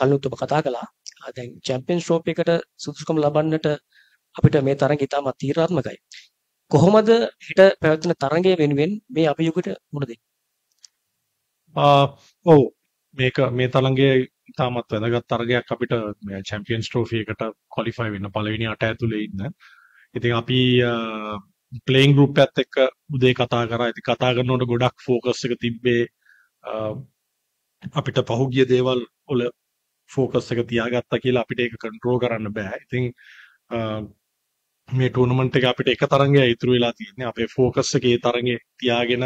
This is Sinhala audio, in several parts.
කලිනුත් ඔබ කතා කළා. දැන් චැම්පියන්ස් ට්‍රෝෆි එකට සුදුසුකම් ලබන්නට අපිට මේ තරඟ ඉතාමත් තීරණාත්මකයි. කොහොමද හිට පැවැත්වෙන තරඟය වෙනුවෙන් මේ අභියෝගයට මුහුණ දෙන්නේ? ඔව් මේක මේ තරඟයේ ඉතාමත් වැදගත් තරගයක් අපිට චැම්පියන්ස් ට්‍රෝෆි එකට ක්වොලිෆයි වෙන්න පළවෙනි අට ඇතුලේ ඉන්න. ඉතින් අපි ප්ලේයින් ගෲප් එකත් එක්ක උදේ කතා කරා. ඉතින් කතා කරනකොට ගොඩක් ફોකස් එක තිබ්බේ අපිට පහුගිය දේවල් වල ෆෝකස් එක තියාගත්තා කියලා අපිට ඒක කන්ට්‍රෝල් කරන්න බෑ. ඉතින් මේ ටූර්නමන්ට් එක අපිට එක තරඟයක් ඉතුරු වෙලා තියෙන්නේ. අපේ ෆෝකස් එක ඒ තරඟේ තියාගෙන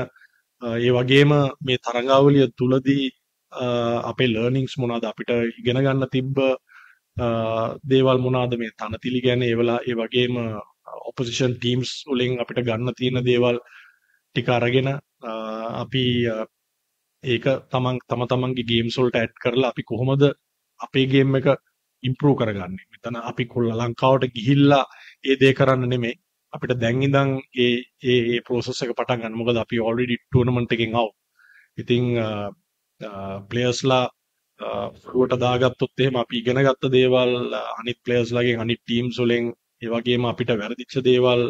ඒ වගේම මේ තරඟාවලිය තුලදී අපේ ලර්නින්ග්ස් මොනවද අපිට ඉගෙන ගන්න තිබ්බ දේවල් මොනවද මේ තනතිලි ගැන ඒවලා ඒ වගේම ඔපොසිෂන් ටීම්ස් වලින් අපිට ගන්න තියෙන දේවල් ටික අරගෙන අපි ඒක තමන් තම තමන්ගේ ගේම්ස් වලට ඇඩ් කරලා අපි කොහොමද අපේ ගේම් එක ඉම්ප්‍රූව් කරගන්නේ. මෙතන අපි කොල්ල ලංකාවට ගිහිල්ලා ඒ දේ කරන්න නෙමෙයි. අපිට දැන් ඉඳන් ඒ ඒ ඒ process එක පටන් ගන්න. මොකද අපි already tournament එකෙන් out. ඉතින් ප්ලේයර්ස්ලා ෆ්ලුවට දාගත්තොත් එහෙම අපි ඉගෙන ගත්ත දේවල් අනිත් ප්ලේයර්ස්ලාගෙන් අනිත් ටීම්ස් වලින් ඒ වගේම අපිට වැරදිච්ච දේවල්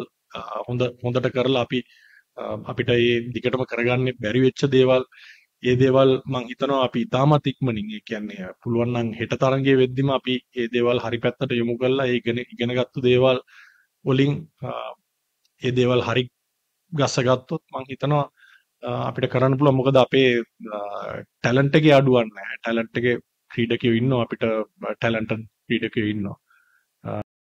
හොඳ හොඳට කරලා අපි අපිට ඒ දිගටම කරගන්න බැරි වෙච්ච දේවල් ඒ දේවල් මං හිතනවා අපි ඉතාමත් ඉක්මනින් ඒ කියන්නේ පුළුවන් නම් හෙට තරඟයේ වෙද්දිම අපි ඒ දේවල් හරි පැත්තට යොමු කරලා ඒ ඉගෙන ඉගෙනගත්තු දේවල් වලින් ඒ දේවල් හරි ගස්සගත්තොත් මං හිතනවා අපිට කරන්න පුළුවන්. මොකද අපේ ටැලන්ට් එකේ අඩුවක් නැහැ. ටැලන්ට් එකේ ක්‍රීඩකයෝ ඉන්නවා අපිට ටැලන්ටඩ් ක්‍රීඩකයෝ ඉන්නවා.